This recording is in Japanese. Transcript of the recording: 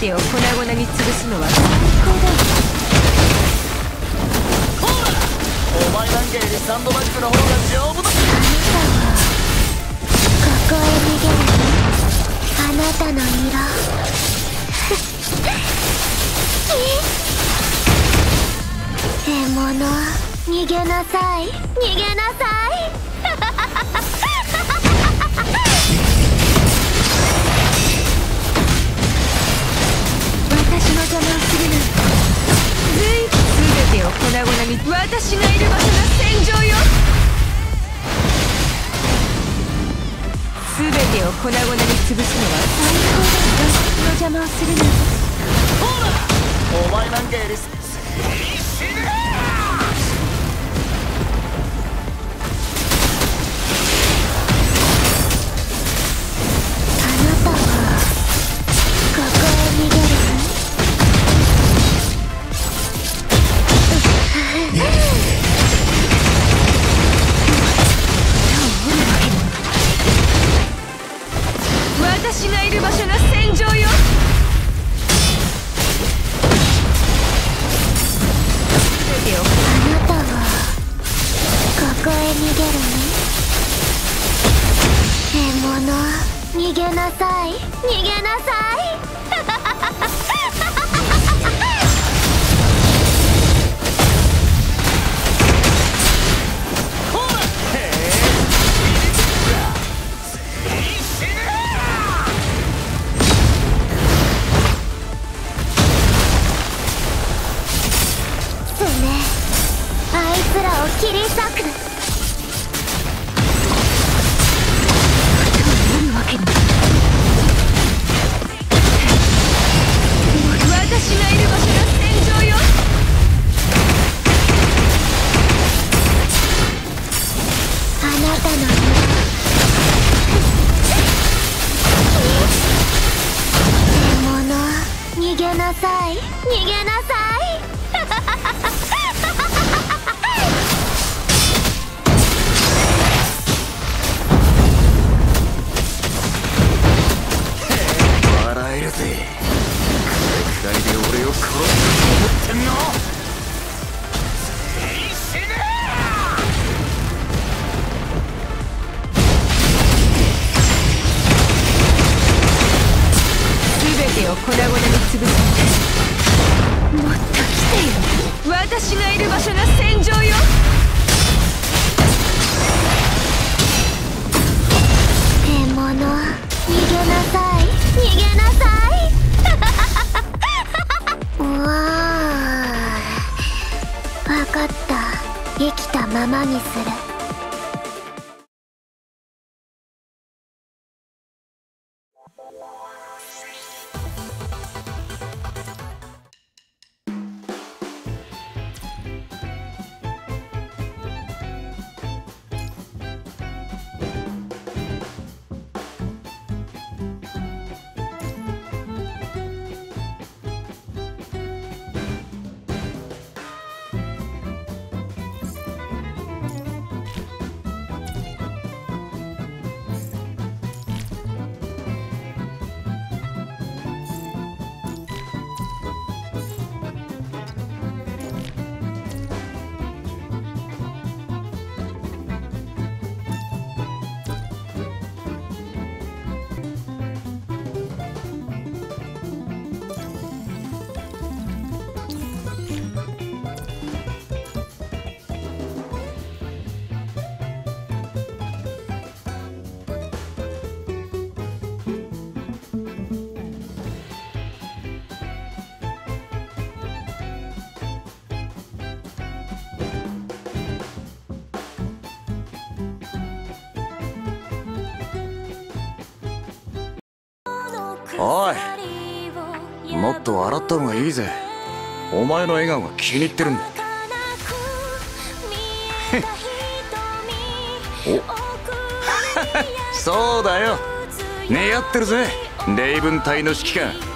てを粉々に潰すのは最高だお前なんかよりサンドバッグの方が丈夫だここへ逃げるあなたの色獲物逃げなさい逃げなさいに私がいる場所が戦場よ。全てを粉々に潰すのは最高だ。私の邪魔をするな。んてお前なんかよりここへ逃げる獲物逃げなさい逃げなさいあいつらを切り裂く私がくらいで俺を殺すと思ってんの死ね全てを粉々に潰す。もっと来てよ私がいる場所が戦場よ。ままにする。おいもっと笑った方がいいぜ。お前の笑顔が気に入ってるんだ。お そうだよ。似合ってるぜ。レイブン隊の指揮官